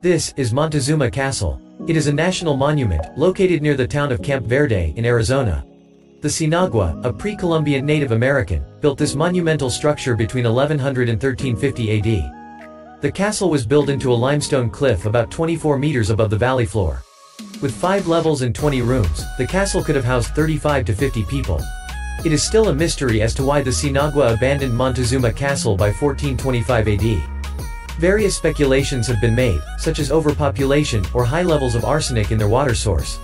This is Montezuma Castle. It is a national monument, located near the town of Camp Verde, in Arizona. The Sinagua, a pre-Columbian Native American, built this monumental structure between 1100 and 1350 AD. The castle was built into a limestone cliff about 24 meters above the valley floor. With 5 levels and 20 rooms, the castle could have housed 35 to 50 people. It is still a mystery as to why the Sinagua abandoned Montezuma Castle by 1425 AD. Various speculations have been made, such as overpopulation or high levels of arsenic in their water source.